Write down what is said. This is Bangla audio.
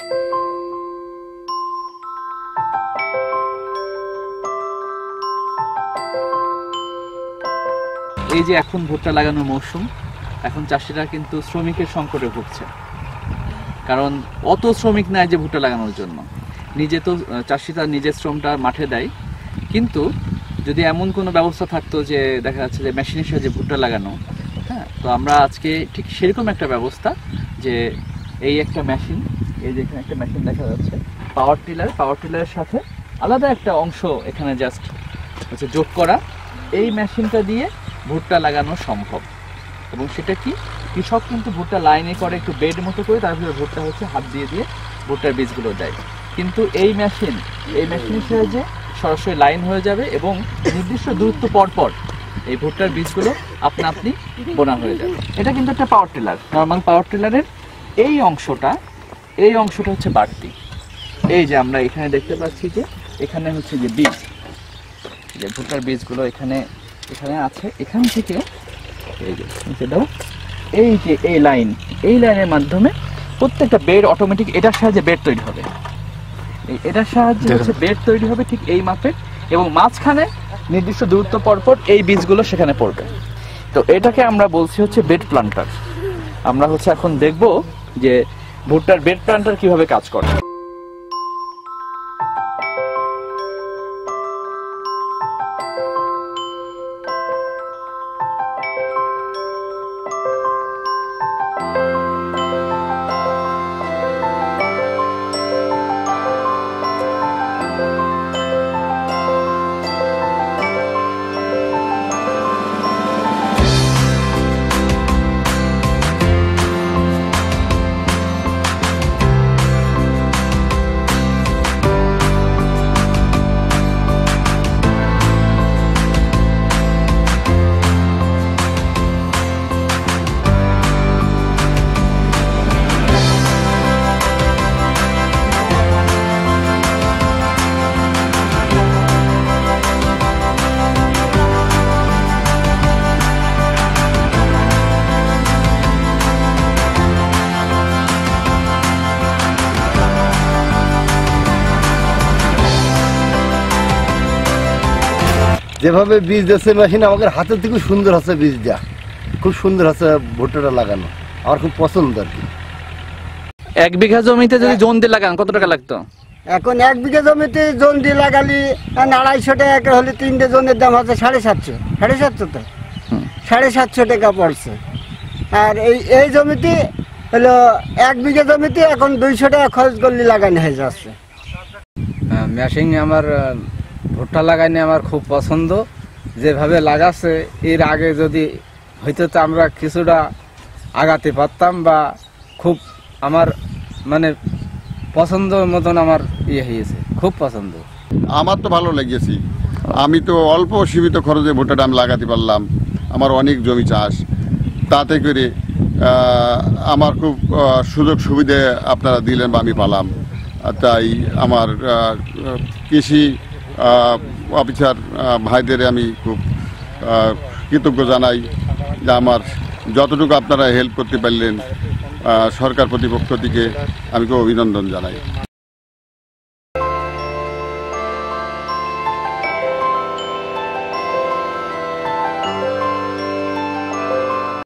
এই যে এখন ভুট্টা লাগানোর মৌসুম এখন চাষিরা কিন্তু শ্রমিকের সংকটে ভুগছে। কারণ অত শ্রমিক নাই যে ভুট্টা লাগানোর জন্য। নিজে তো আহ, চাষি তার নিজের শ্রমটা মাঠে দেয়। কিন্তু যদি এমন কোনো ব্যবস্থা থাকতো যে দেখা যাচ্ছে যে মেশিনের সাহায্যে ভুট্টা লাগানো হ্যাঁ তো আমরা আজকে ঠিক সেরকম একটা ব্যবস্থা যে এই একটা মেশিন এই যে এখানে একটা মেশিন দেখা যাচ্ছে পাওয়ার টিলার পাওয়ার টিলারের সাথে আলাদা একটা অংশ এখানে জাস্ট হচ্ছে যোগ করা। এই মেশিনটা দিয়ে ভুট্টা লাগানো সম্ভব। এবং সেটা কি? কৃষক কিন্তু ভুট্টা লাইনে করে একটু বেড মতো করে তারপরে ভুট্টা হচ্ছে হাত দিয়ে দিয়ে ভুট্টার বীজগুলো দেয়। কিন্তু এই মেশিন এই মেশিনের সাহায্যে সরাসরি লাইন হয়ে যাবে এবং নির্দিষ্ট দূরত্ব পর পর এই ভুট্টার বীজগুলো আপনা আপনি বোনা হয়ে যাবে। এটা কিন্তু একটা পাওয়ার টিলার নর্মাল পাওয়ার টিলারের এই অংশটা এই অংশটা হচ্ছে বাড়তি। এই যে আমরা এখানে দেখতে পাচ্ছি যে এখানে হচ্ছে যে বীজ। যে ভুট্টার বীজগুলো এখানে এখানে আছে। এখান থেকে এই যে নিচে দাও। এই যে এই লাইন এই লাইনের মাধ্যমে প্রত্যেকটা বেড অটোমেটিক এটার সাহায্যে বেড তৈরি হবে। এই এটার সাহায্যে হচ্ছে বেড তৈরি হবে ঠিক এই মাপের এবং মাঝখানে নির্দিষ্ট দূরত্ব পরপর এই বীজগুলো সেখানে পড়বে। তো এটাকে আমরা বলছি হচ্ছে বেড প্লান্টার। আমরা হচ্ছে এখন দেখব যে ভুট্টার বেড প্লান্টার কীভাবে কাজ করে? যেভাবে বীজ দিচ্ছে মেশিন আমাদের হাতের থেকে সুন্দর হচ্ছে দেওয়া খুব সুন্দর হচ্ছে ভুট্টাটা লাগানো। আমার খুব পছন্দ আর কি। এক বিঘা জমিতে যদি জোন দিয়ে লাগান কত টাকা লাগতো? এখন এক বিঘা জমিতে জন দিয়ে লাগালি আড়াইশো টাকা করে হলে তিনটে জনের দাম হচ্ছে সাড়ে সাতশো। সাড়ে সাতশো তো? সাড়ে সাতশো টাকা পড়ছে। আর এই এই জমিতে হলো এক বিঘা জমিতে এখন দুইশো টাকা খরচ করলে লাগানো হয়ে যাচ্ছে। মেশিন আমার ভুট্টা লাগাইনি আমার খুব পছন্দ। যেভাবে লাগাচ্ছে এর আগে যদি হয়তো তো আমরা কিছুটা আগাতে পারতাম বা খুব আমার মানে পছন্দ মতন আমার ইয়ে হয়েছে খুব পছন্দ। আমার তো ভালো লেগেছি। আমি তো অল্প সীমিত খরচে ভুট্টাটা আমি লাগাতে পারলাম। আমার অনেক জমি চাষ। তাতে করে আমার খুব সুযোগ সুবিধে আপনারা দিলেন বা আমি পালাম। তাই আমার কৃষি অফিসার ভাইদের আমি খুব কৃতজ্ঞ জানাই যে আমার যতটুকু আপনারা হেল্প করতে পারলেন সরকার প্রতিপক্ষ থেকে আমি খুব অভিনন্দন জানাই।